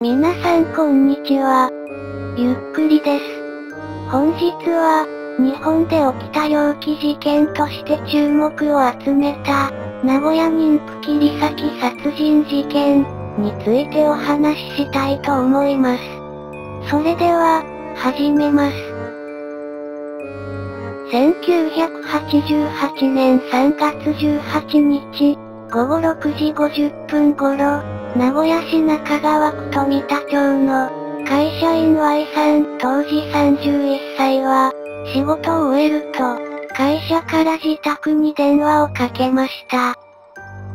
皆さんこんにちは。ゆっくりです。本日は、日本で起きた猟奇事件として注目を集めた、名古屋妊婦切り裂き殺人事件についてお話ししたいと思います。それでは、始めます。1988年3月18日、午後6時50分頃、名古屋市中川区富田町の、会社員 Y さん当時31歳は、仕事を終えると、会社から自宅に電話をかけました。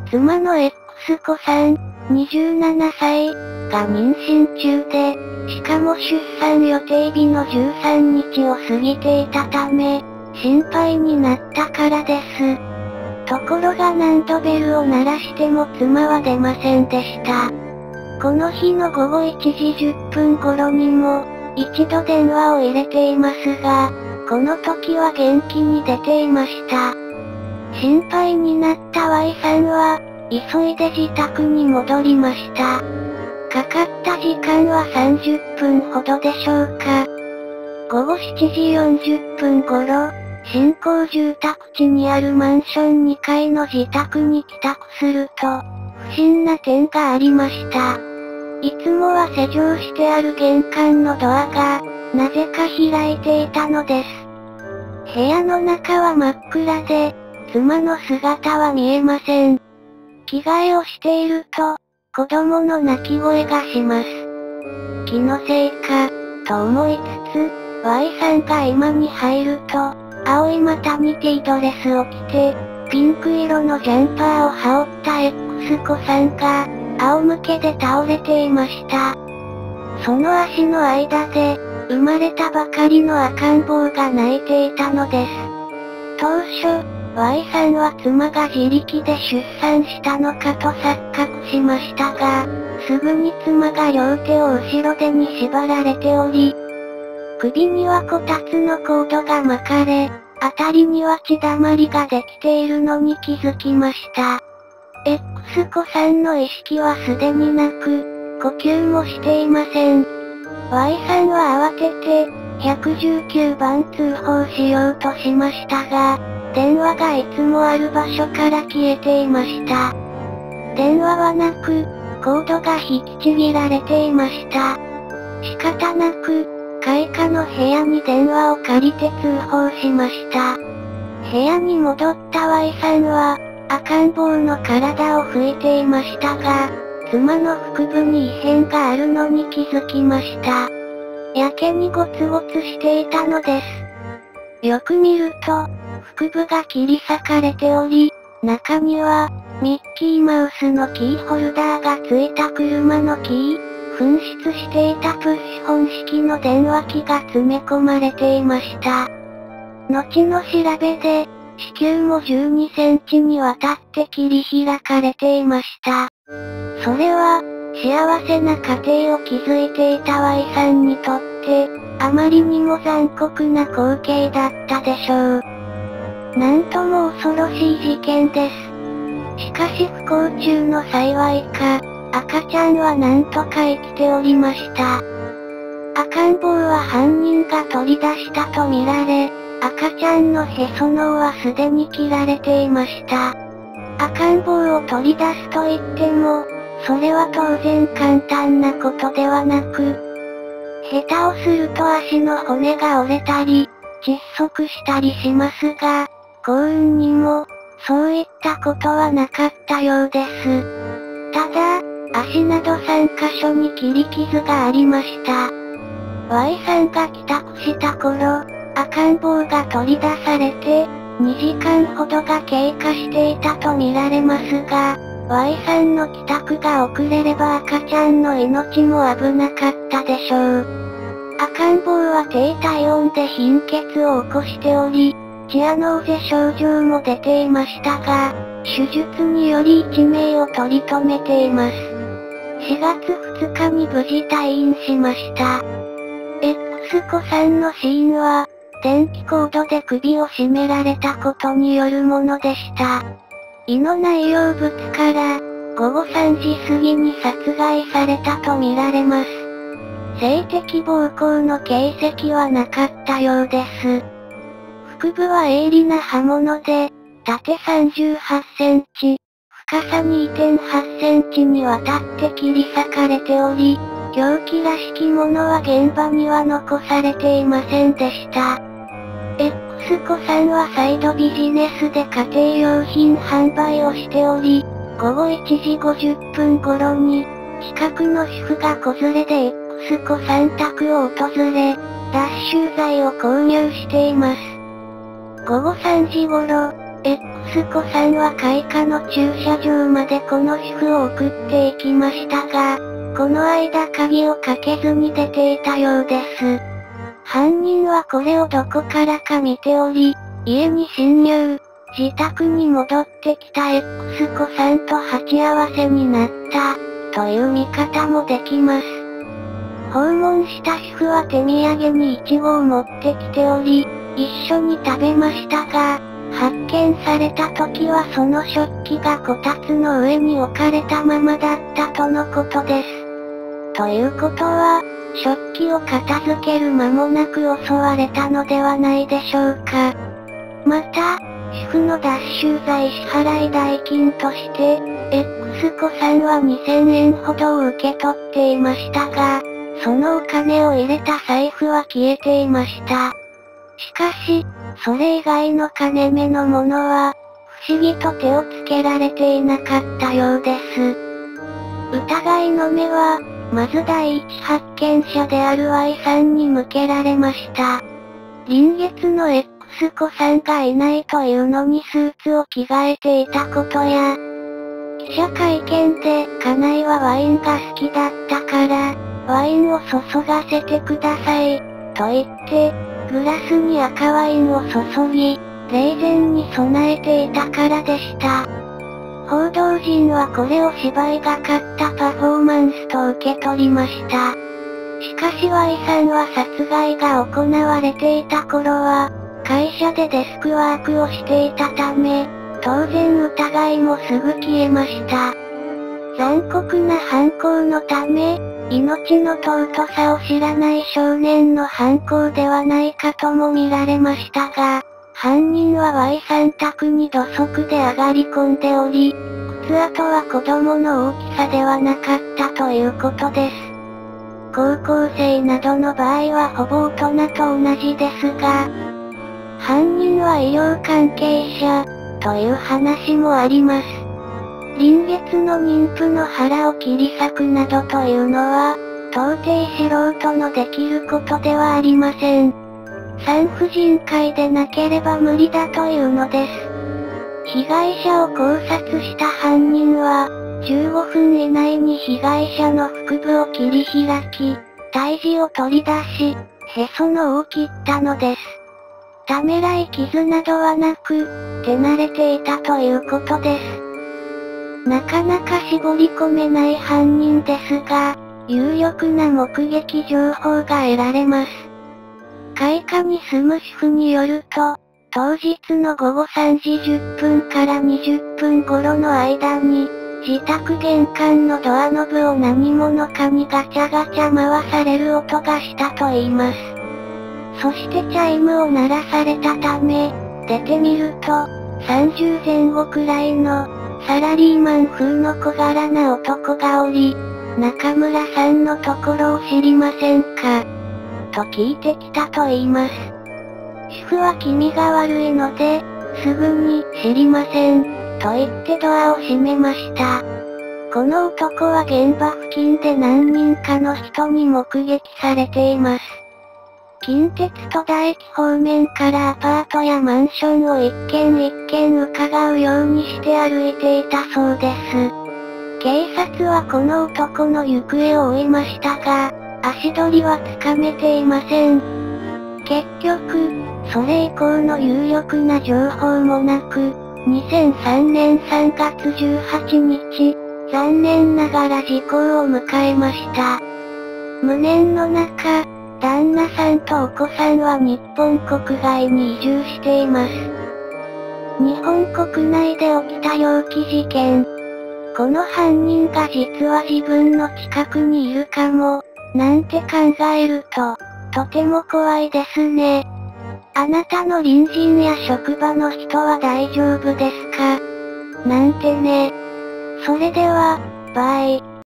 妻の X 子さん、27歳、が妊娠中で、しかも出産予定日の13日を過ぎていたため、心配になったからです。ところが何度ベルを鳴らしても妻は出ませんでした。この日の午後1時10分頃にも、一度電話を入れていますが、この時は元気に出ていました。心配になった Y さんは、急いで自宅に戻りました。かかった時間は30分ほどでしょうか。午後7時40分頃、新興住宅地にあるマンション2階の自宅に帰宅すると、不審な点がありました。いつもは施錠してある玄関のドアが、なぜか開いていたのです。部屋の中は真っ暗で、妻の姿は見えません。着替えをしていると、子供の泣き声がします。気のせいか、と思いつつ、Y さんが今に入ると、青いマタニティドレスを着て、ピンク色のジャンパーを羽織った X 子さんが、仰向けで倒れていました。その足の間で、生まれたばかりの赤ん坊が泣いていたのです。当初、Y さんは妻が自力で出産したのかと錯覚しましたが、すぐに妻が両手を後ろ手に縛られており、首にはこたつのコードが巻かれ、あたりには血だまりができているのに気づきました。X 子さんの意識はすでになく、呼吸もしていません。Y さんは慌てて、119番通報しようとしましたが、電話がいつもある場所から消えていました。電話はなく、コードが引きちぎられていました。仕方なく、開花の部屋に電話を借りて通報しました。部屋に戻った Y さんは、赤ん坊の体を拭いていましたが、妻の腹部に異変があるのに気づきました。やけにゴツゴツしていたのです。よく見ると、腹部が切り裂かれており、中には、ミッキーマウスのキーホルダーがついた車のキー、紛失していたプッシュ本式の電話機が詰め込まれていました。後の調べで、子宮も12センチにわたって切り開かれていました。それは、幸せな家庭を築いていた Y さんにとって、あまりにも残酷な光景だったでしょう。なんとも恐ろしい事件です。しかし不幸中の幸いか、赤ちゃんはなんとか生きておりました。赤ん坊は犯人が取り出したとみられ、赤ちゃんのへその緒はすでに切られていました。赤ん坊を取り出すと言っても、それは当然簡単なことではなく、下手をすると足の骨が折れたり、窒息したりしますが、幸運にも、そういったことはなかったようです。足など3箇所に切り傷がありました。Y さんが帰宅した頃、赤ん坊が取り出されて、2時間ほどが経過していたとみられますが、Y さんの帰宅が遅れれば赤ちゃんの命も危なかったでしょう。赤ん坊は低体温で貧血を起こしており、チアノーゼ症状も出ていましたが、手術により一命を取り留めています。4月2日に無事退院しました。X 子さんの死因は、電気コードで首を絞められたことによるものでした。胃の内容物から、午後3時過ぎに殺害されたとみられます。性的暴行の形跡はなかったようです。腹部は鋭利な刃物で、縦38センチ、深さ2.8センチにわたって切り裂かれており、凶器らしきものは現場には残されていませんでした。X 子さんは再度ビジネスで家庭用品販売をしており、午後1時50分頃に、近くの主婦が子連れで X 子さん宅を訪れ、脱臭剤を購入しています。午後3時頃、子さんは開花の駐車場までこの主婦を送っていきましたが、この間鍵をかけずに出ていたようです。犯人はこれをどこからか見ており、家に侵入、自宅に戻ってきた X 子さんと鉢合わせになった、という見方もできます。訪問した主婦は手土産にイチゴを持ってきており、一緒に食べましたが、発見された時はその食器がこたつの上に置かれたままだったとのことです。ということは、食器を片付ける間もなく襲われたのではないでしょうか。また、主婦の脱臭剤支払い代金として、X 子さんは2000円ほどを受け取っていましたが、そのお金を入れた財布は消えていました。しかし、それ以外の金目のものは、不思議と手をつけられていなかったようです。疑いの目は、まず第一発見者である Y さんに向けられました。臨月の X 子さんがいないというのにスーツを着替えていたことや、記者会見で、家内はワインが好きだったから、ワインを注がせてください、と言って、グラスに赤ワインを注ぎ、霊前に備えていたからでした。報道陣はこれを芝居がかったパフォーマンスと受け取りました。しかし Y さんは殺害が行われていた頃は、会社でデスクワークをしていたため、当然疑いもすぐ消えました。残酷な犯行のため、命の尊さを知らない少年の犯行ではないかとも見られましたが、犯人は Y さん宅に土足で上がり込んでおり、靴跡は子供の大きさではなかったということです。高校生などの場合はほぼ大人と同じですが、犯人は医療関係者、という話もあります。臨月の妊婦の腹を切り裂くなどというのは、到底素人のできることではありません。産婦人科医でなければ無理だというのです。被害者を考察した犯人は、15分以内に被害者の腹部を切り開き、胎児を取り出し、へその緒を切ったのです。ためらい傷などはなく、手慣れていたということです。なかなか絞り込めない犯人ですが、有力な目撃情報が得られます。開花に住む主婦によると、当日の午後3時10分から20分頃の間に、自宅玄関のドアノブを何者かにガチャガチャ回される音がしたと言います。そしてチャイムを鳴らされたため、出てみると、30前後くらいの、サラリーマン風の小柄な男がおり、中村さんのところを知りませんか？と聞いてきたと言います。主婦は気味が悪いので、すぐに知りません、と言ってドアを閉めました。この男は現場付近で何人かの人に目撃されています。近鉄戸田駅方面からアパートやマンションを一軒一軒伺うようにして歩いていたそうです。警察はこの男の行方を追いましたが、足取りはつかめていません。結局、それ以降の有力な情報もなく、2003年3月18日、残念ながら時効を迎えました。無念の中、旦那さんとお子さんは日本国外に移住しています。日本国内で起きた猟奇事件。この犯人が実は自分の近くにいるかも、なんて考えると、とても怖いですね。あなたの隣人や職場の人は大丈夫ですか？なんてね。それでは、バイ。